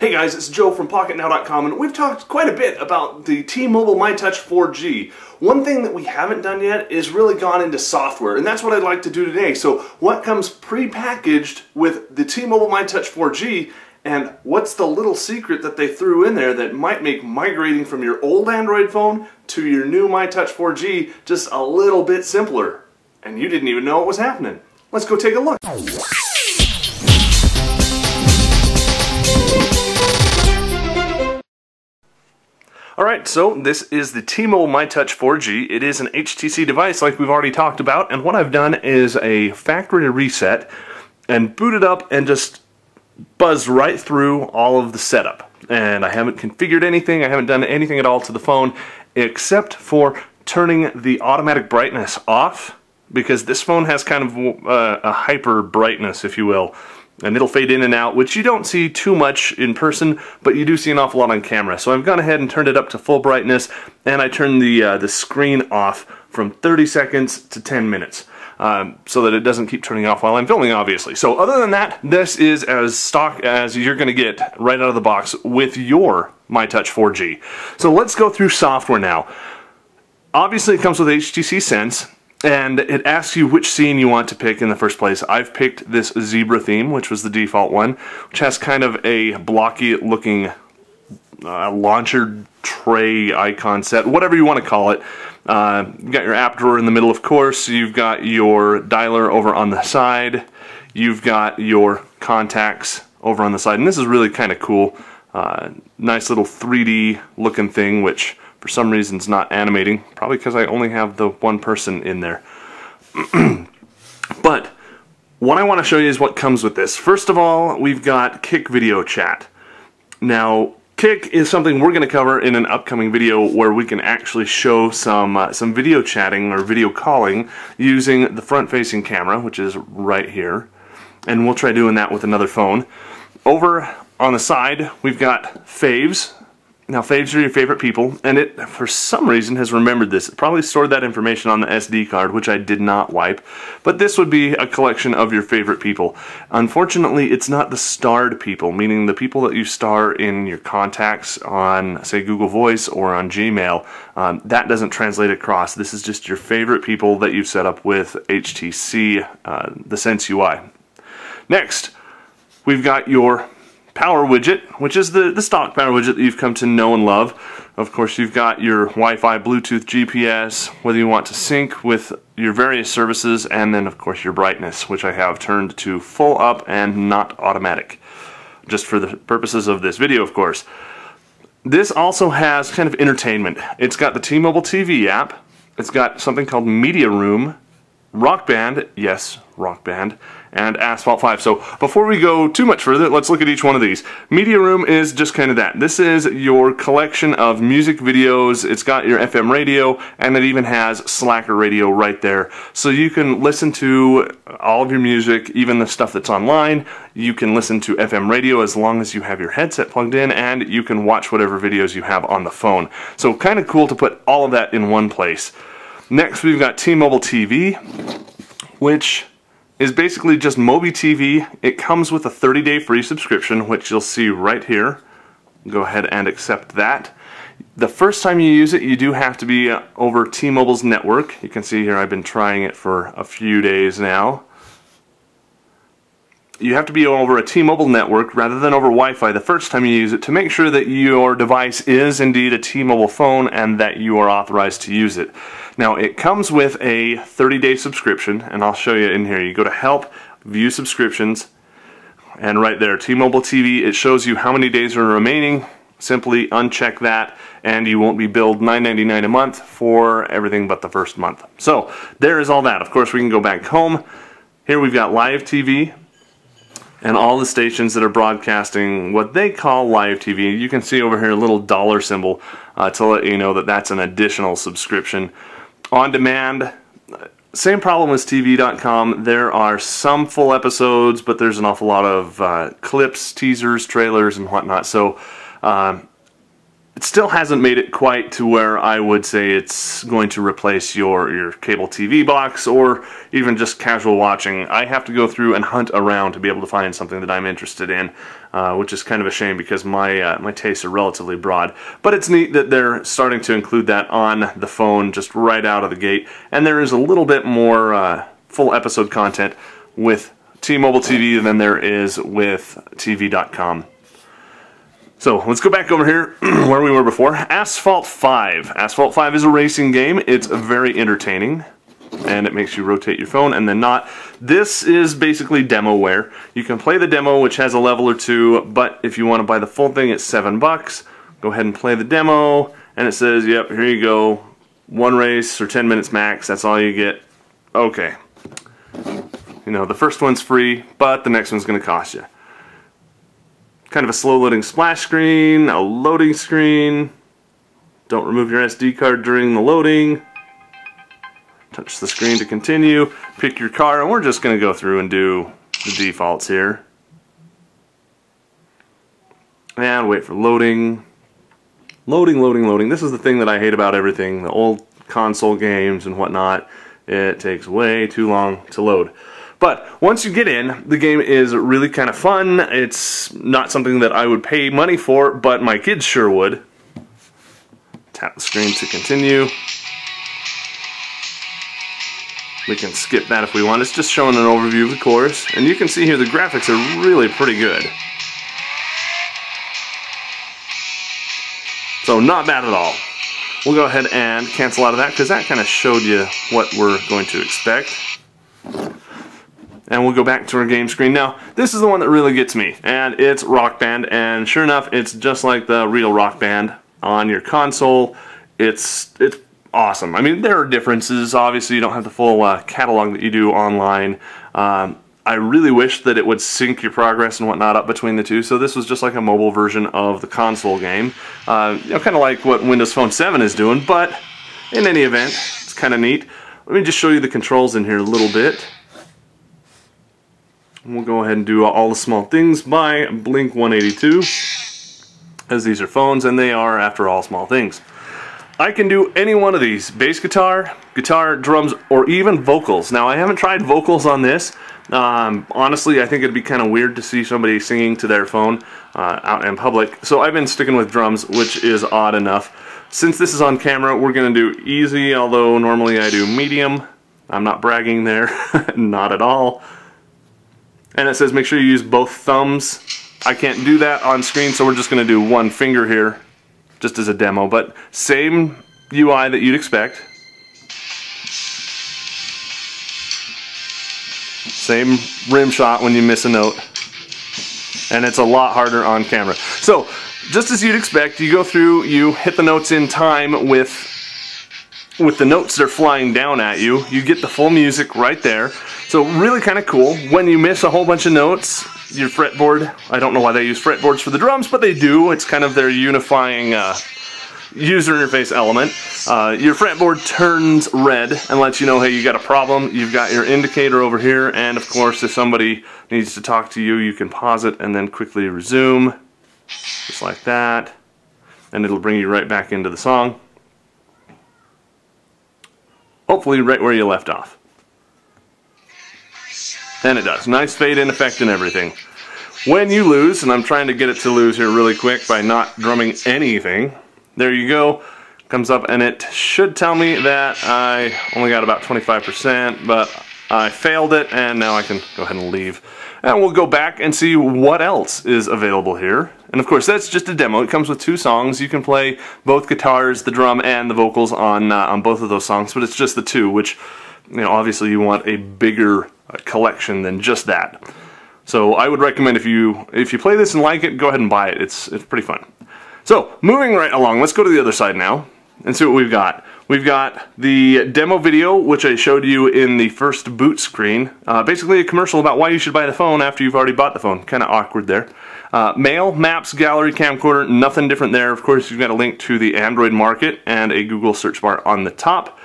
Hey guys, it's Joe from PocketNow.com and we've talked quite a bit about the T-Mobile MyTouch 4G. One thing that we haven't done yet is really gone into software and that's what I'd like to do today. So what comes pre-packaged with the T-Mobile MyTouch 4G and what's the little secret that they threw in there that might make migrating from your old Android phone to your new MyTouch 4G just a little bit simpler? And you didn't even know what was happening. Let's go take a look. Alright, so this is the T-Mobile MyTouch 4G. It is an HTC device like we've already talked about, and what I've done is a factory reset and booted up and just buzz right through all of the setup. And I haven't configured anything, I haven't done anything at all to the phone except for turning the automatic brightness off because this phone has kind of uh, a hyper brightness, if you will and it'll fade in and out, which you don't see too much in person, but you do see an awful lot on camera. So I've gone ahead and turned it up to full brightness, and I turned the, uh, the screen off from 30 seconds to 10 minutes. Um, so that it doesn't keep turning off while I'm filming, obviously. So other than that, this is as stock as you're going to get right out of the box with your MyTouch 4G. So let's go through software now. Obviously, it comes with HTC Sense, and it asks you which scene you want to pick in the first place. I've picked this zebra theme, which was the default one, which has kind of a blocky looking uh, launcher tray icon set, whatever you want to call it. Uh, you've got your app drawer in the middle, of course. You've got your dialer over on the side. You've got your contacts over on the side. And this is really kind of cool. Uh, nice little 3D looking thing, which for some reason it's not animating, probably because I only have the one person in there. but what I want to show you is what comes with this. First of all, we've got Qik Video Chat. Now, Qik is something we're going to cover in an upcoming video where we can actually show some uh, some video chatting or video calling using the front-facing camera, which is right here. And we'll try doing that with another phone. Over on the side, we've got faves, now, faves are your favorite people, and it, for some reason, has remembered this. It probably stored that information on the SD card, which I did not wipe, but this would be a collection of your favorite people. Unfortunately, it's not the starred people, meaning the people that you star in your contacts on, say, Google Voice or on Gmail. Um, that doesn't translate across. This is just your favorite people that you've set up with HTC, uh, the Sense UI. Next, we've got your power widget, which is the, the stock power widget that you've come to know and love. Of course, you've got your Wi-Fi, Bluetooth, GPS, whether you want to sync with your various services, and then, of course, your brightness, which I have turned to full up and not automatic, just for the purposes of this video, of course. This also has kind of entertainment. It's got the T-Mobile TV app. It's got something called Media Room, Rock Band, yes, Rock Band, and Asphalt 5. So before we go too much further, let's look at each one of these. Media Room is just kind of that. This is your collection of music videos. It's got your FM radio, and it even has Slacker radio right there. So you can listen to all of your music, even the stuff that's online. You can listen to FM radio as long as you have your headset plugged in, and you can watch whatever videos you have on the phone. So kind of cool to put all of that in one place. Next, we've got T-Mobile TV, which is basically just Mobi TV. It comes with a 30-day free subscription, which you'll see right here. Go ahead and accept that. The first time you use it, you do have to be over T-Mobile's network. You can see here I've been trying it for a few days now. You have to be over a T-Mobile network rather than over Wi-Fi the first time you use it to make sure that your device is indeed a T-Mobile phone and that you are authorized to use it. Now it comes with a 30-day subscription and I'll show you in here. You go to help, view subscriptions, and right there, T-Mobile TV, it shows you how many days are remaining. Simply uncheck that and you won't be billed $9.99 a month for everything but the first month. So there is all that. Of course, we can go back home. Here we've got live TV and all the stations that are broadcasting what they call live TV. You can see over here a little dollar symbol uh, to let you know that that's an additional subscription on demand, same problem as TV.com. There are some full episodes, but there's an awful lot of uh, clips, teasers, trailers, and whatnot. So um, it still hasn't made it quite to where I would say it's going to replace your, your cable TV box or even just casual watching. I have to go through and hunt around to be able to find something that I'm interested in, uh, which is kind of a shame because my, uh, my tastes are relatively broad. But it's neat that they're starting to include that on the phone just right out of the gate. And there is a little bit more uh, full episode content with T-Mobile TV than there is with TV.com. So let's go back over here where we were before. Asphalt 5. Asphalt 5 is a racing game. It's very entertaining and it makes you rotate your phone and then not. This is basically demoware. You can play the demo which has a level or two, but if you want to buy the full thing it's seven bucks. Go ahead and play the demo and it says, yep, here you go. One race or 10 minutes max, that's all you get. Okay. You know, the first one's free, but the next one's going to cost you kind of a slow loading splash screen, a loading screen. Don't remove your SD card during the loading. Touch the screen to continue. Pick your car, and we're just going to go through and do the defaults here. And wait for loading. Loading, loading, loading. This is the thing that I hate about everything. The old console games and whatnot. It takes way too long to load. But once you get in, the game is really kind of fun. It's not something that I would pay money for, but my kids sure would. Tap the screen to continue. We can skip that if we want. It's just showing an overview of the course. And you can see here the graphics are really pretty good. So not bad at all. We'll go ahead and cancel out of that because that kind of showed you what we're going to expect and we'll go back to our game screen. Now, this is the one that really gets me, and it's Rock Band, and sure enough, it's just like the real Rock Band on your console. It's it's awesome. I mean, there are differences. Obviously, you don't have the full uh, catalog that you do online. Um, I really wish that it would sync your progress and whatnot up between the two. So this was just like a mobile version of the console game. Uh, you know, kind of like what Windows Phone 7 is doing, but in any event, it's kind of neat. Let me just show you the controls in here a little bit. We'll go ahead and do all the small things by Blink 182 as these are phones and they are after all small things. I can do any one of these, bass guitar, guitar, drums, or even vocals. Now I haven't tried vocals on this. Um, honestly, I think it'd be kind of weird to see somebody singing to their phone uh, out in public. So I've been sticking with drums, which is odd enough. Since this is on camera, we're going to do easy, although normally I do medium. I'm not bragging there, not at all and it says make sure you use both thumbs. I can't do that on screen, so we're just to do one finger here, just as a demo, but same UI that you'd expect. Same rim shot when you miss a note. And it's a lot harder on camera. So, just as you'd expect, you go through, you hit the notes in time with with the notes that are flying down at you. You get the full music right there. So really kind of cool. When you miss a whole bunch of notes, your fretboard, I don't know why they use fretboards for the drums, but they do. It's kind of their unifying uh, user interface element. Uh, your fretboard turns red and lets you know, hey, you got a problem. You've got your indicator over here, and of course, if somebody needs to talk to you, you can pause it and then quickly resume, just like that, and it'll bring you right back into the song hopefully right where you left off. And it does. Nice fade in effect and everything. When you lose, and I'm trying to get it to lose here really quick by not drumming anything, there you go. Comes up and it should tell me that I only got about 25%, but I failed it and now I can go ahead and leave. And we'll go back and see what else is available here. And of course, that's just a demo. It comes with two songs. You can play both guitars, the drum, and the vocals on uh, on both of those songs, but it's just the two, which, you know, obviously you want a bigger uh, collection than just that. So I would recommend if you if you play this and like it, go ahead and buy it. It's it's pretty fun. So moving right along, let's go to the other side now and see what we've got. We've got the demo video, which I showed you in the first boot screen. Uh, basically a commercial about why you should buy the phone after you've already bought the phone. Kind of awkward there. Uh, mail, maps, gallery, camcorder, nothing different there. Of course, you've got a link to the Android market and a Google search bar on the top.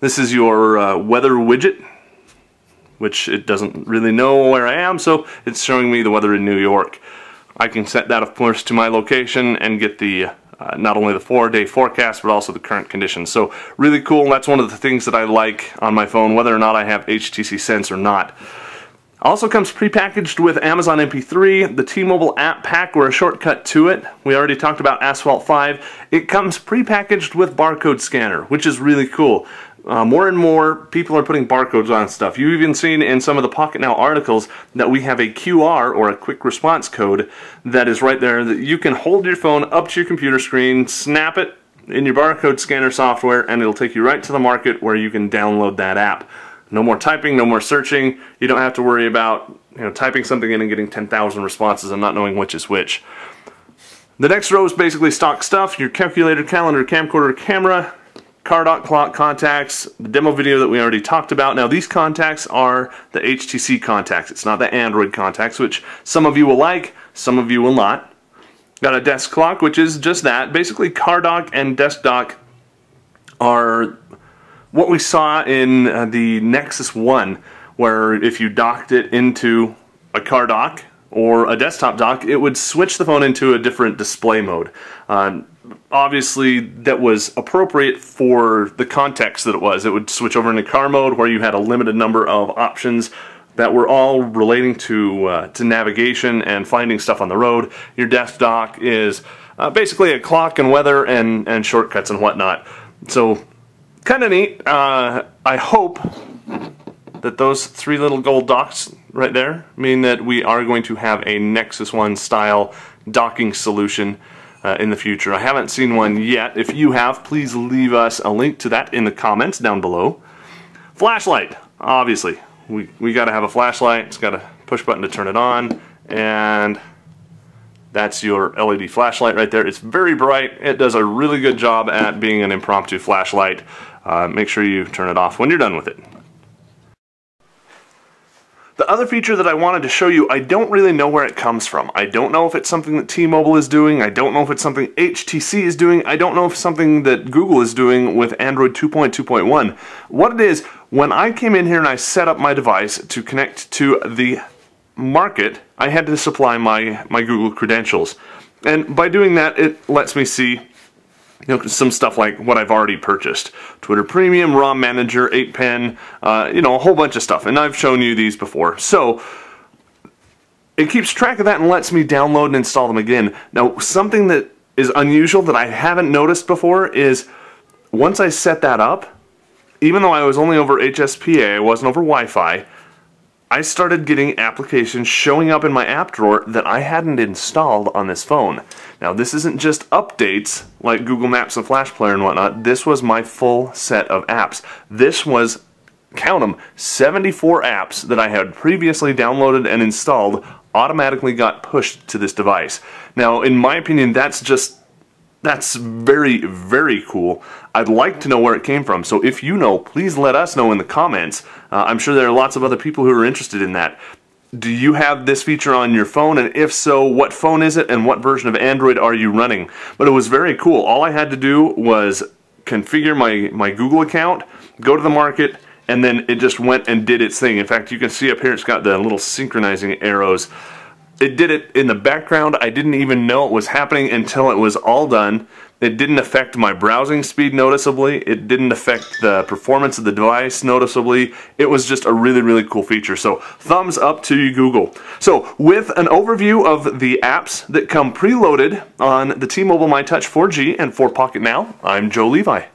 This is your uh, weather widget, which it doesn't really know where I am, so it's showing me the weather in New York. I can set that, of course, to my location and get the uh, not only the four-day forecast, but also the current conditions. So really cool. That's one of the things that I like on my phone, whether or not I have HTC Sense or not. Also comes prepackaged with Amazon MP3, the T-Mobile app pack or a shortcut to it. We already talked about Asphalt 5. It comes prepackaged with barcode scanner, which is really cool. Uh, more and more people are putting barcodes on stuff. You've even seen in some of the Pocketnow articles that we have a QR or a quick response code that is right there that you can hold your phone up to your computer screen, snap it in your barcode scanner software, and it'll take you right to the market where you can download that app. No more typing, no more searching. You don't have to worry about you know typing something in and getting 10,000 responses and not knowing which is which. The next row is basically stock stuff, your calculator, calendar, camcorder, camera, car dock clock contacts, the demo video that we already talked about. Now these contacts are the HTC contacts. It's not the Android contacts, which some of you will like, some of you will not. Got a desk clock, which is just that. Basically, car dock and desk dock are what we saw in uh, the Nexus 1, where if you docked it into a car dock or a desktop dock, it would switch the phone into a different display mode. Uh, obviously, that was appropriate for the context that it was. It would switch over into car mode where you had a limited number of options that were all relating to, uh, to navigation and finding stuff on the road. Your desk dock is uh, basically a clock and weather and, and shortcuts and whatnot. So, kind of neat. Uh, I hope that those three little gold docks right there mean that we are going to have a Nexus 1 style docking solution uh, in the future. I haven't seen one yet. If you have, please leave us a link to that in the comments down below. Flashlight, obviously. We, we got to have a flashlight. It's got a push button to turn it on. And that's your LED flashlight right there. It's very bright. It does a really good job at being an impromptu flashlight. Uh, make sure you turn it off when you're done with it. The other feature that I wanted to show you, I don't really know where it comes from. I don't know if it's something that T-Mobile is doing. I don't know if it's something HTC is doing. I don't know if it's something that Google is doing with Android 2.2.1. What it is, when I came in here and I set up my device to connect to the market, I had to supply my, my Google credentials. And by doing that, it lets me see you know, some stuff like what I've already purchased. Twitter Premium, ROM Manager, 8pen, uh, you know, a whole bunch of stuff. And I've shown you these before. So, it keeps track of that and lets me download and install them again. Now, something that is unusual that I haven't noticed before is once I set that up, even though I was only over HSPA, I wasn't over Wi-Fi, I started getting applications showing up in my app drawer that I hadn't installed on this phone. Now this isn't just updates like Google Maps and Flash Player and whatnot, this was my full set of apps. This was, count them, 74 apps that I had previously downloaded and installed automatically got pushed to this device. Now in my opinion that's just that's very, very cool. I'd like to know where it came from. So if you know, please let us know in the comments. Uh, I'm sure there are lots of other people who are interested in that. Do you have this feature on your phone? And if so, what phone is it and what version of Android are you running? But it was very cool. All I had to do was configure my, my Google account, go to the market, and then it just went and did its thing. In fact, you can see up here it's got the little synchronizing arrows it did it in the background. I didn't even know it was happening until it was all done. It didn't affect my browsing speed noticeably. It didn't affect the performance of the device noticeably. It was just a really, really cool feature. So thumbs up to you, Google. So with an overview of the apps that come preloaded on the T-Mobile MyTouch 4G and for Pocketnow, I'm Joe Levi.